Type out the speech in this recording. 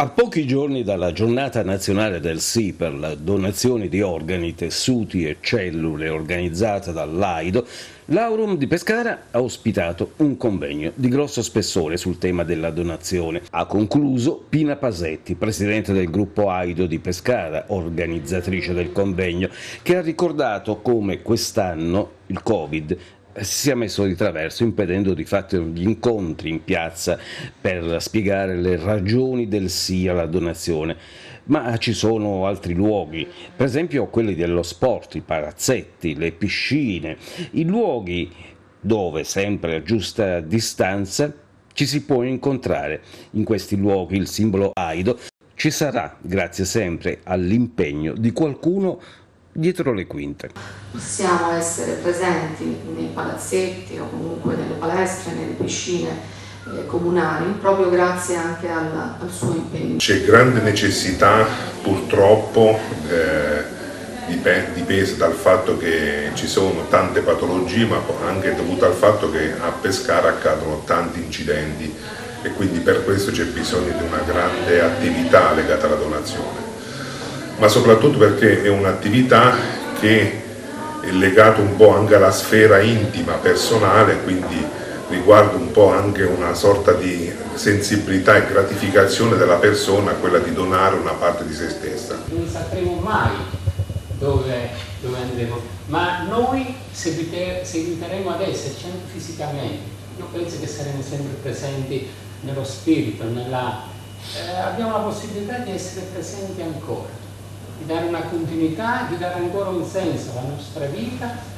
A pochi giorni dalla giornata nazionale del sì per la donazione di organi, tessuti e cellule organizzata dall'AIDO, l'Aurum di Pescara ha ospitato un convegno di grosso spessore sul tema della donazione. Ha concluso Pina Pasetti, presidente del gruppo AIDO di Pescara, organizzatrice del convegno, che ha ricordato come quest'anno il Covid si sia messo di traverso impedendo di fatto gli incontri in piazza per spiegare le ragioni del sì alla donazione. Ma ci sono altri luoghi, per esempio quelli dello sport, i palazzetti, le piscine, i luoghi dove, sempre a giusta distanza, ci si può incontrare. In questi luoghi il simbolo AIDO ci sarà grazie sempre all'impegno di qualcuno dietro le quinte. Possiamo essere presenti nei palazzetti o comunque nelle palestre, nelle piscine eh, comunali proprio grazie anche al, al suo impegno. C'è grande necessità purtroppo eh, dipese dal fatto che ci sono tante patologie ma anche dovuto al fatto che a Pescara accadono tanti incidenti e quindi per questo c'è bisogno di una grande attività legata alla donazione ma soprattutto perché è un'attività che è legata un po' anche alla sfera intima, personale, quindi riguarda un po' anche una sorta di sensibilità e gratificazione della persona, quella di donare una parte di se stessa. Non sapremo mai dove, dove andremo, ma noi seguite, seguiteremo ad esserci anche fisicamente. Io penso che saremo sempre presenti nello spirito, nella, eh, abbiamo la possibilità di essere presenti ancora di dare una continuità, di dare ancora un senso alla nostra vita